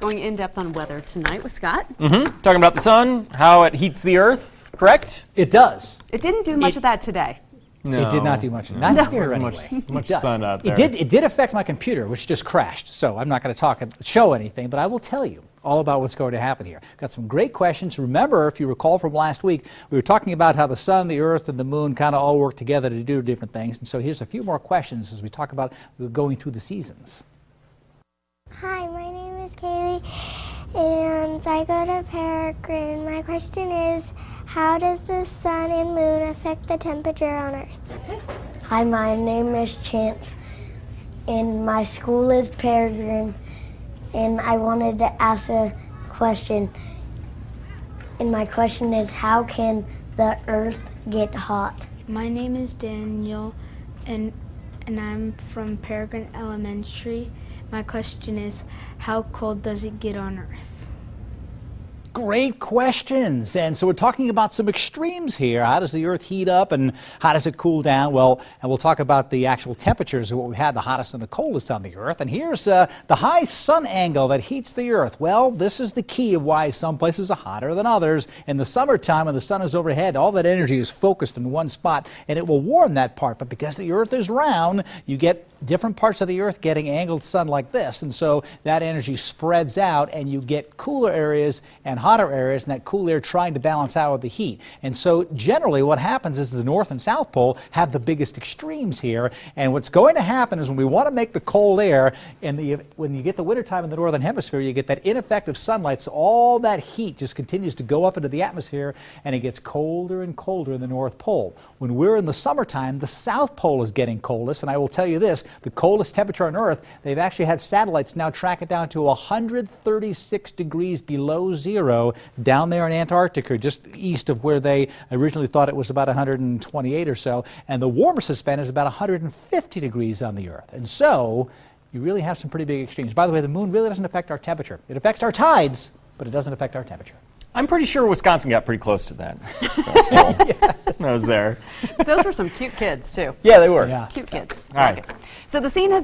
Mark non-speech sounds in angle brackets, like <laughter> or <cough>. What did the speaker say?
Going in depth on weather tonight with Scott. Mm-hmm. Talking about the sun, how it heats the earth, correct? It does. It didn't do much It- of that today. No. It did not do much. of Not here There's anyway. much- It much does. sun out there. It did. It did affect my computer, which just crashed. So I'm not going to talk show anything, but I will tell you all about what's going to happen here. Got some great questions. Remember, if you recall from last week, we were talking about how the sun, the earth, and the moon kind of all work together to do different things. And so here's a few more questions as we talk about going through the seasons. Hi, my name is Kaylee, and I go to Peregrine. My question is, how does the sun and moon affect the temperature on Earth? Hi, my name is Chance, and my school is Peregrine, and I wanted to ask a question. And my question is, how can the earth get hot? My name is Daniel, and and I'm from Peregrine Elementary. My question is, how cold does it get on Earth? Great questions. And so we're talking about some extremes here. How does the earth heat up and how does it cool down? Well, and we'll talk about the actual temperatures of what we had, the hottest and the coldest on the earth. And here's uh, the high sun angle that heats the earth. Well, this is the key of why some places are hotter than others. In the summertime, when the sun is overhead, all that energy is focused in one spot and it will warm that part. But because the earth is round, you get different parts of the earth getting angled sun like this. And so that energy spreads out and you get cooler areas and hotter areas, and that cool air trying to balance out with the heat. And so generally what happens is the North and South Pole have the biggest extremes here. And what's going to happen is when we want to make the cold air, and the, when you get the wintertime in the Northern Hemisphere, you get that ineffective sunlight, so all that heat just continues to go up into the atmosphere, and it gets colder and colder in the North Pole. When we're in the summertime, the South Pole is getting coldest, and I will tell you this, the coldest temperature on Earth, they've actually had satellites now track it down to 136 degrees below zero down there in Antarctica, just east of where they originally thought it was about 128 or so. And the warmest it's been is about 150 degrees on the Earth. And so you really have some pretty big extremes. By the way, the moon really doesn't affect our temperature. It affects our tides, but it doesn't affect our temperature. I'm pretty sure Wisconsin got pretty close to that. <laughs> So, I was there. Those were some cute kids, too. Yeah, they were. Yeah. Cute kids. All right. Okay. So the scene has